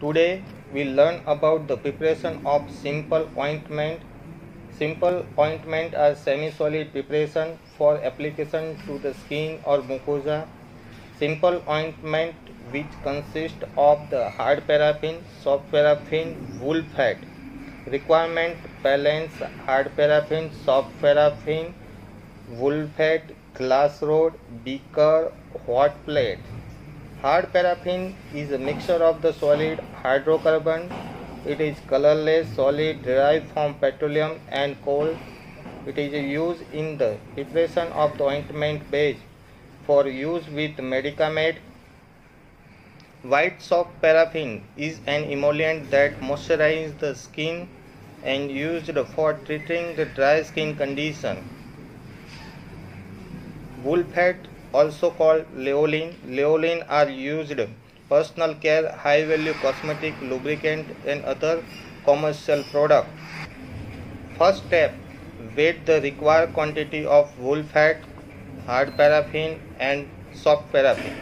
Today we learn about the preparation of simple ointment. Simple ointment are semi-solid preparation for application to the skin or mucosa. Simple ointment which consist of the hard paraffin, soft paraffin, wool fat. Requirement balance hard paraffin, soft paraffin, wool fat, glass rod, beaker, hot plate. Hard paraffin is a mixture of the solid hydrocarbon. It is colorless solid derived from petroleum and coal. It is used in the preparation of the ointment base for use with medicament. White soft paraffin is an emollient that moisturizes the skin and used for treating the dry skin condition. Wool fat also called lanolin. Lanolin are used personal care, high value cosmetic, lubricant and other commercial product. First step, weight the required quantity of wool fat, hard paraffin and soft paraffin.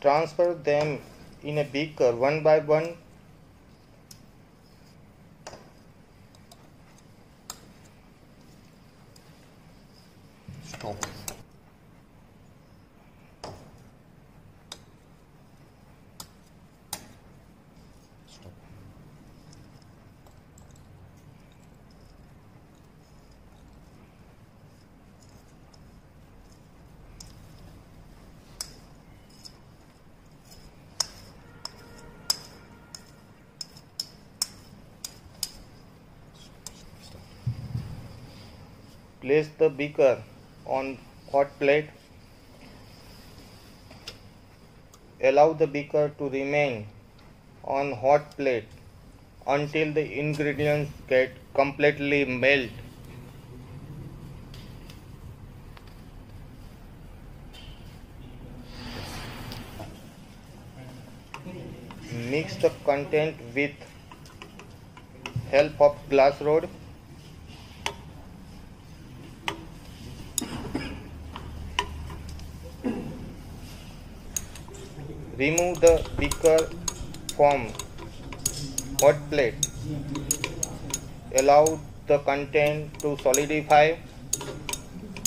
transfer them in a beaker one by one Stop. Place the beaker on hot plate. Allow the beaker to remain on hot plate until the ingredients get completely melt. Mix the content with help of glass rod. Remove the beaker from hot plate. Allow the content to solidify.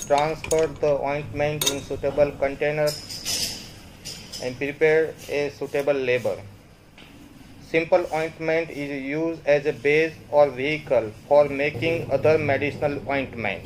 Transfer the ointment in suitable container and prepare a suitable label. Simple ointment is used as a base or vehicle for making other medicinal ointment.